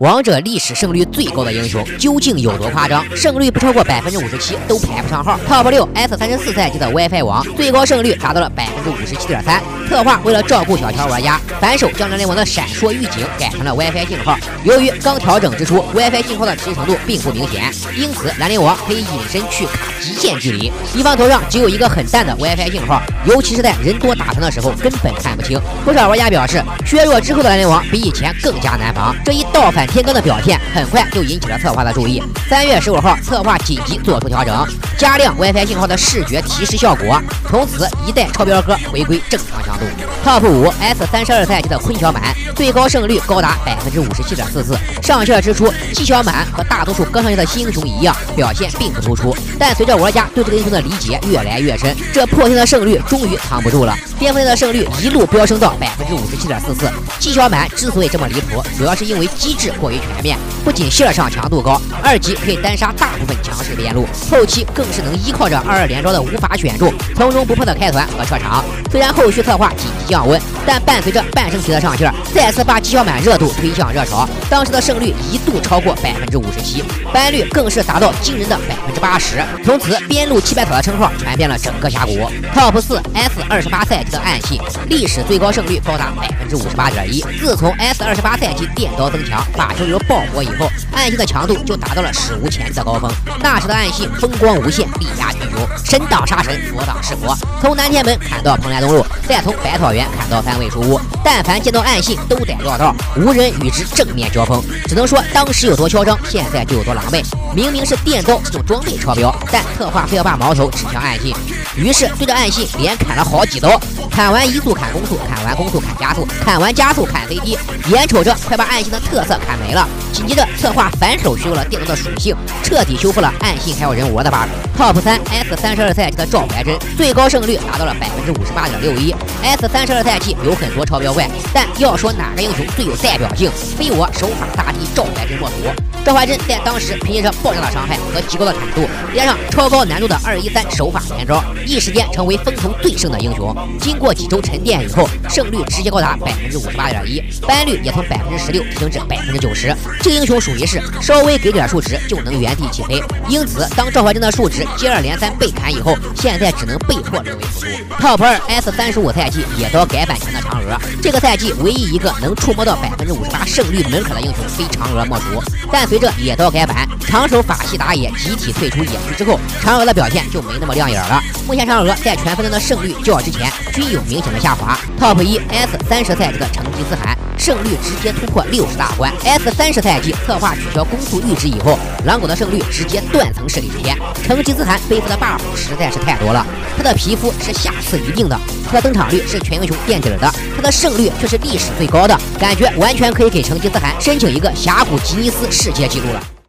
王者历史胜率最高的英雄究竟有多夸张？胜率不超过百分之五十七都排不上号。Top 六 S 三十四赛季的 WiFi 王最高胜率达到了百分之五十七点三。策划为了照顾小乔玩家，反手将兰陵王的闪烁预警改成了 WiFi 信号。由于刚调整之初，WiFi 信号的持续程度并不明显，因此兰陵王可以隐身去卡极限距离。敌方头上只有一个很淡的 WiFi 信号，尤其是在人多打团的时候根本看不清。不少玩家表示，削弱之后的兰陵王比以前更加难防。这一倒反天罡的表现很快就引起了策划的注意。三月十五号，策划紧急做出调整，加亮 WiFi 信号的视觉提示效果，从此一代超标哥回归正常强度。Top 五 S 三十二赛季的昆小满最高胜率高达百分之五十七点四四。上线之初，纪晓满和大多数刚上线的新英雄一样，表现并不突出。但随着玩家对这个英雄的理解越来越深，这破天的胜率终于藏不住了。巅峰赛的胜率一路飙升到百分之五十七点四四。纪晓满之所以这么离谱，主要是因为机制过于全面，不仅线上强度高，二级可以单杀大部分强势边路，后期更是能依靠着二二连招的无法选中，从容不迫的开团和撤场。虽然后续策划紧急降温，但伴随着半生期的上线，再次把绩效满热度推向热潮。当时的胜率一度超过百分之五十七，班率更是达到惊人的百分之八十。从此，边路七百草的称号传遍了整个峡谷。Top 四 S 二十八赛季的暗信历史最高胜率高达百分之五十八点一。自从 S 二十八赛季电刀增强，把球流爆火以后，暗信的强度就达到了史无前例的高峰。那时的暗信风光无限，力压群雄，神挡杀神，佛挡是佛。从南天门砍到蓬莱东路，再从百草园砍到三味书屋，但凡见到暗信都得绕道，无人与之正面交锋。只能说当时有多嚣张，现在就有多狼狈。明明是电刀这种装备超标，但策划非要把矛头指向暗信，于是对着暗信连砍了好几刀。砍完移速砍攻速，砍完攻速砍加速，砍完加速砍飞踢，眼瞅着快把暗信的特色砍没了。紧接着策划反手修了电刀的属性，彻底修复了暗信还有人窝的 bug。Top 三 S 三十二赛季的赵怀真最高胜率达到了百分之五十八点六一。S 三十二赛季有很多超标怪，但要说哪个英雄最有代表性，非我手法大帝赵怀真莫属。赵怀真在当时凭借着爆炸的伤害和极高的坦度，加上超高难度的二一三手法连招，一时间成为风头最盛的英雄。经过几周沉淀以后，胜率直接高达百分之五十八点一，班率也从百分之十六提升至百分之九十。这英雄属于是稍微给点数值就能原地起飞，因此当赵怀真的数值接二连三被砍以后，现在只能被迫沦为辅助。Top 二 S 三十五赛季野刀改版前的嫦娥，这个赛季唯一一个能触摸到百分之五十八胜率门槛的英雄非嫦娥莫属。但随着野刀改版，长手法系打野集体退出野区之后，嫦娥的表现就没那么亮眼了。目前嫦娥在全分段的胜率较之前均有明显的下滑。Top 一 S 三十赛季的成吉思汗。胜率直接突破六十大关。S 三十赛季策划取消攻速阈值以后，狼狗的胜率直接断层式领先。成吉思汗背负的 buff 实在是太多了，他的皮肤是下次一定的，他的登场率是全英雄垫底的，他的胜率却是历史最高的，感觉完全可以给成吉思汗申请一个峡谷吉尼斯世界纪录了。